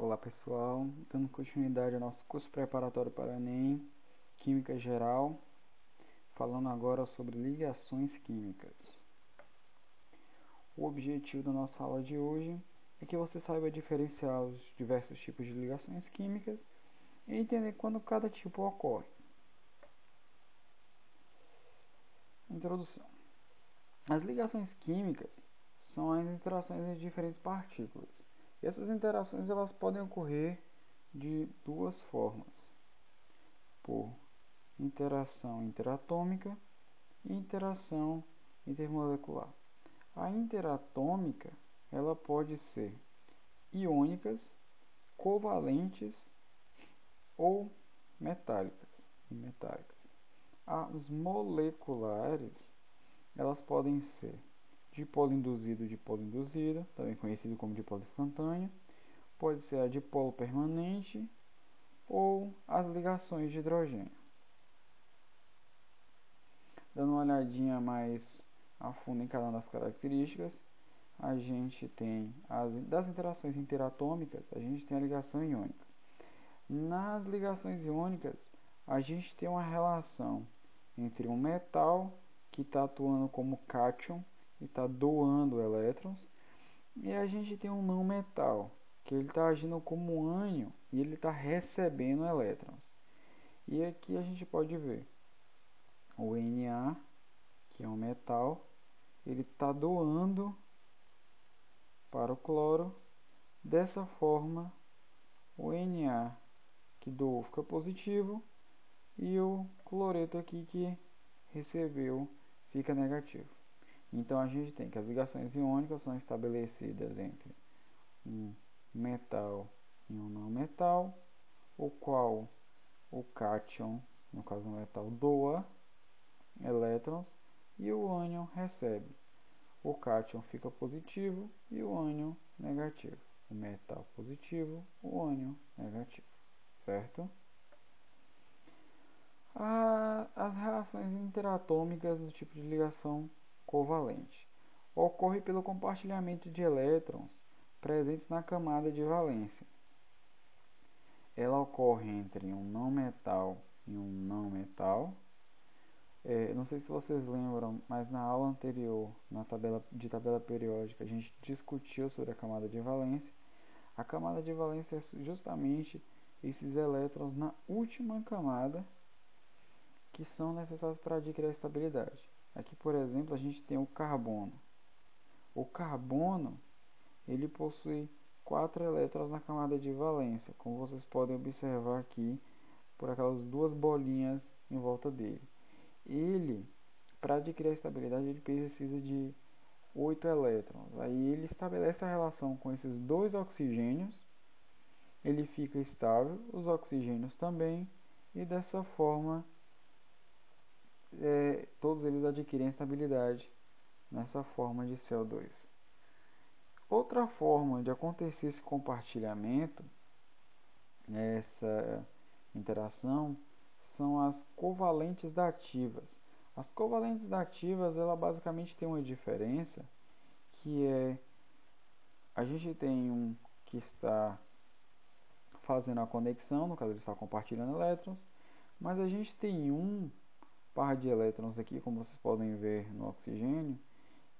Olá pessoal, dando continuidade ao nosso curso preparatório para Enem, Química Geral, falando agora sobre ligações químicas. O objetivo da nossa aula de hoje é que você saiba diferenciar os diversos tipos de ligações químicas e entender quando cada tipo ocorre. Introdução. As ligações químicas são as interações entre diferentes partículas essas interações elas podem ocorrer de duas formas: por interação interatômica e interação intermolecular. A interatômica ela pode ser iônicas, covalentes ou metálicas e metálicas. As moleculares elas podem ser dipolo induzido e dipolo induzida, também conhecido como dipolo instantâneo, pode ser a dipolo permanente ou as ligações de hidrogênio. Dando uma olhadinha mais a fundo em cada uma das características, a gente tem as das interações interatômicas, a gente tem a ligação iônica. Nas ligações iônicas, a gente tem uma relação entre um metal que está atuando como cátion e está doando elétrons. E a gente tem um não metal, que ele está agindo como um ânion e ele está recebendo elétrons. E aqui a gente pode ver o Na, que é um metal, ele está doando para o cloro. Dessa forma, o Na que doou fica positivo e o cloreto aqui que recebeu fica negativo. Então a gente tem que as ligações iônicas são estabelecidas entre um metal e um não metal, o qual o cátion, no caso o metal, doa elétrons e o ânion recebe. O cátion fica positivo e o ânion negativo. O metal positivo, o ânion negativo. Certo? as relações interatômicas do tipo de ligação covalente. Ocorre pelo compartilhamento de elétrons presentes na camada de valência. Ela ocorre entre um não metal e um não metal. É, não sei se vocês lembram, mas na aula anterior, na tabela de tabela periódica, a gente discutiu sobre a camada de valência. A camada de valência é justamente esses elétrons na última camada que são necessários para adquirir a estabilidade. Aqui, por exemplo, a gente tem o carbono. O carbono ele possui quatro elétrons na camada de valência, como vocês podem observar aqui por aquelas duas bolinhas em volta dele. Ele, para adquirir a estabilidade, ele precisa de oito elétrons. Aí ele estabelece a relação com esses dois oxigênios, ele fica estável, os oxigênios também, e dessa forma é, todos eles adquirem estabilidade nessa forma de CO2. Outra forma de acontecer esse compartilhamento, essa interação, são as covalentes dativas. As covalentes dativas, ela basicamente tem uma diferença que é a gente tem um que está fazendo a conexão, no caso ele está compartilhando elétrons, mas a gente tem um par de elétrons aqui, como vocês podem ver no oxigênio,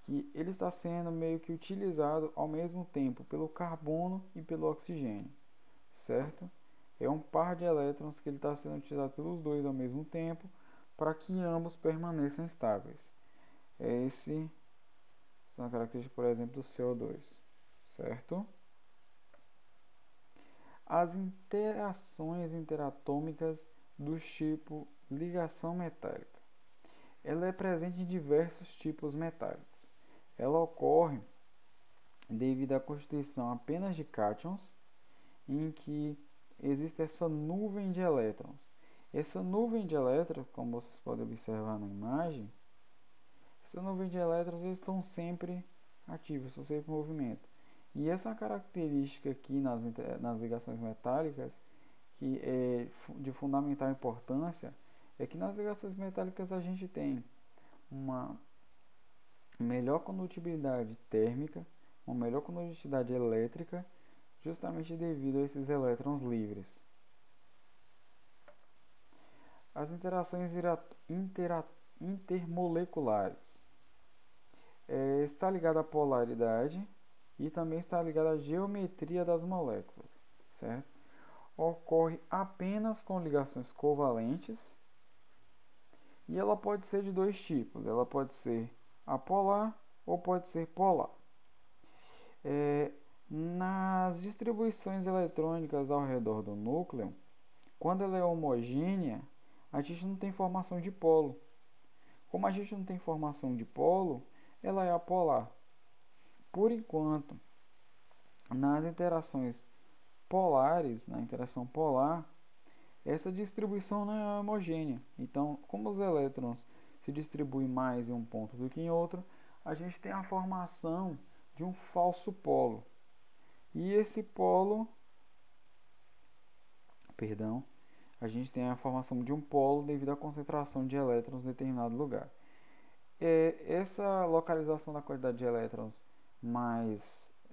que ele está sendo meio que utilizado ao mesmo tempo pelo carbono e pelo oxigênio, certo? É um par de elétrons que ele está sendo utilizado pelos dois ao mesmo tempo para que ambos permaneçam estáveis. Esse são as características, por exemplo, do CO2, certo? As interações interatômicas do tipo ligação metálica. Ela é presente em diversos tipos metálicos. Ela ocorre devido à constituição apenas de cátions, em que existe essa nuvem de elétrons. Essa nuvem de elétrons, como vocês podem observar na imagem, essa nuvem de elétrons estão sempre ativos, estão sempre em movimento. E essa característica aqui nas, nas ligações metálicas, que é de fundamental importância, é que nas ligações metálicas a gente tem uma melhor condutibilidade térmica, uma melhor condutibilidade elétrica justamente devido a esses elétrons livres. As interações intermoleculares é, está ligada à polaridade e também está ligada à geometria das moléculas, certo? Ocorre apenas com ligações covalentes e ela pode ser de dois tipos. Ela pode ser apolar ou pode ser polar. É, nas distribuições eletrônicas ao redor do núcleo, quando ela é homogênea, a gente não tem formação de polo. Como a gente não tem formação de polo, ela é apolar. Por enquanto, nas interações polares, na interação polar, essa distribuição não é homogênea. Então, como os elétrons se distribuem mais em um ponto do que em outro, a gente tem a formação de um falso polo. E esse polo, perdão, a gente tem a formação de um polo devido à concentração de elétrons em determinado lugar. É, essa localização da quantidade de elétrons mais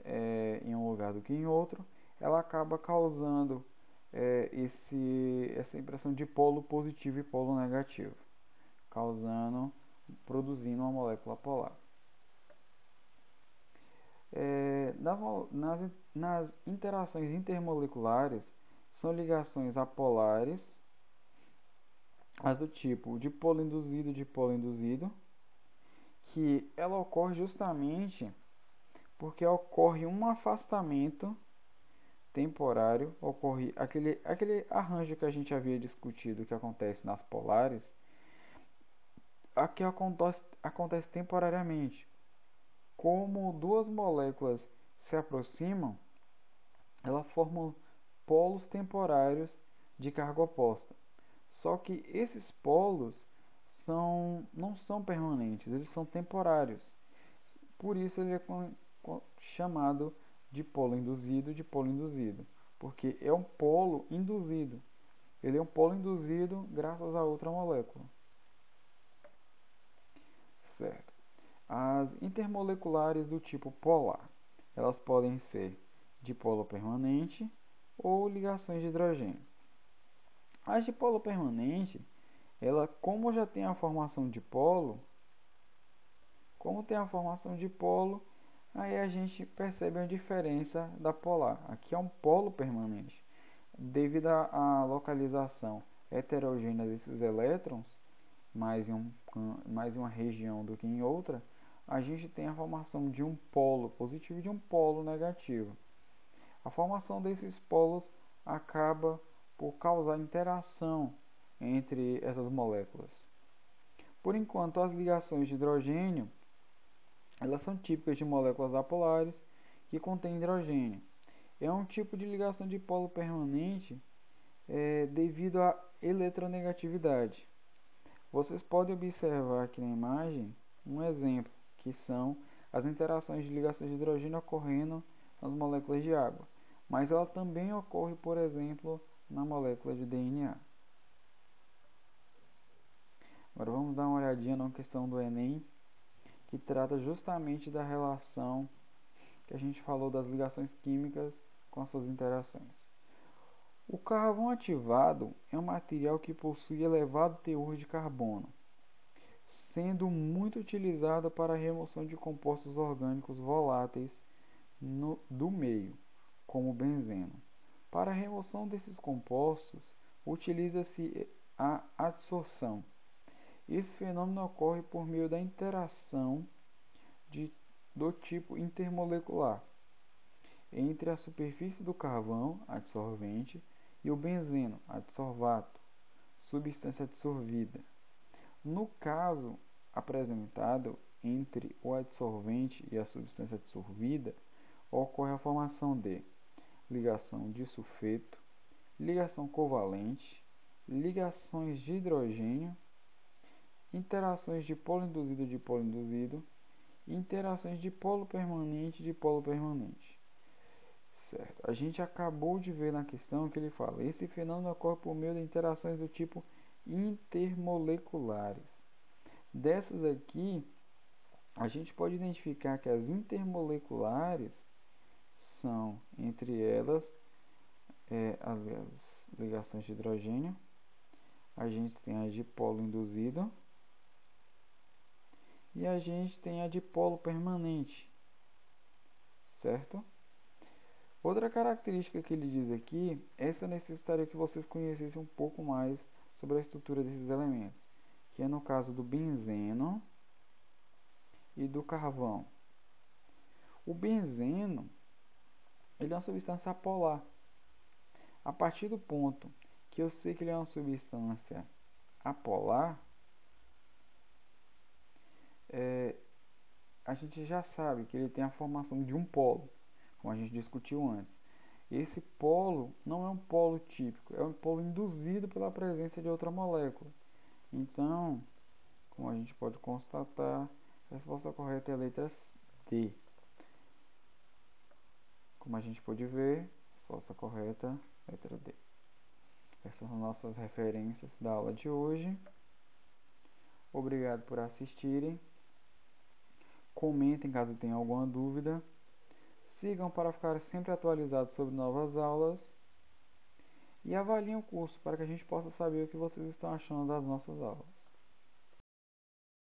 é, em um lugar do que em outro, ela acaba causando é, esse, essa impressão de polo positivo e polo negativo, causando, produzindo uma molécula polar. É, nas, nas, interações intermoleculares, são ligações apolares, as do tipo de polo induzido de polo induzido, que ela ocorre justamente porque ocorre um afastamento temporário, ocorre aquele, aquele arranjo que a gente havia discutido que acontece nas polares, aqui acontece, acontece temporariamente. Como duas moléculas se aproximam, elas formam polos temporários de carga oposta. Só que esses polos são, não são permanentes, eles são temporários. Por isso ele é chamado de polo induzido de polo induzido, porque é um polo induzido. Ele é um polo induzido graças a outra molécula. Certo. As intermoleculares do tipo polar, elas podem ser de polo permanente ou ligações de hidrogênio. As de polo permanente, ela como já tem a formação de polo, como tem a formação de polo, aí a gente percebe a diferença da polar. Aqui é um polo permanente. Devido à localização heterogênea desses elétrons, mais em, um, mais em uma região do que em outra, a gente tem a formação de um polo positivo e de um polo negativo. A formação desses polos acaba por causar interação entre essas moléculas. Por enquanto, as ligações de hidrogênio elas são típicas de moléculas apolares que contêm hidrogênio. É um tipo de ligação de polo permanente é, devido à eletronegatividade. Vocês podem observar aqui na imagem um exemplo, que são as interações de ligações de hidrogênio ocorrendo nas moléculas de água mas ela também ocorre, por exemplo, na molécula de DNA. Agora vamos dar uma olhadinha na questão do Enem, que trata justamente da relação que a gente falou das ligações químicas com as suas interações. O carvão ativado é um material que possui elevado teor de carbono, sendo muito utilizado para a remoção de compostos orgânicos voláteis no, do meio como benzeno. Para a remoção desses compostos, utiliza-se a adsorção. Esse fenômeno ocorre por meio da interação de, do tipo intermolecular entre a superfície do carvão, adsorvente, e o benzeno, adsorvato, substância absorvida. No caso apresentado entre o adsorvente e a substância absorvida, ocorre a formação de ligação de sulfeto, ligação covalente, ligações de hidrogênio, interações de polo induzido de polo induzido, interações de polo permanente de polo permanente. Certo. A gente acabou de ver na questão que ele fala: esse fenômeno ocorre por meio de interações do tipo intermoleculares. Dessas aqui, a gente pode identificar que as intermoleculares são entre elas é, as, as ligações de hidrogênio. A gente tem a dipolo induzido e a gente tem a dipolo permanente, certo? Outra característica que ele diz aqui, essa necessitaria que vocês conhecessem um pouco mais sobre a estrutura desses elementos, que é no caso do benzeno e do carvão. O benzeno, ele é uma substância apolar. A partir do ponto que eu sei que ele é uma substância apolar, é, a gente já sabe que ele tem a formação de um polo, como a gente discutiu antes. Esse polo não é um polo típico, é um polo induzido pela presença de outra molécula. Então, como a gente pode constatar, a resposta correta é a letra D. Como a gente pode ver, a resposta correta, letra D. Essas são nossas referências da aula de hoje. Obrigado por assistirem. Comentem caso tenham alguma dúvida. Sigam para ficar sempre atualizados sobre novas aulas. E avaliem o curso para que a gente possa saber o que vocês estão achando das nossas aulas.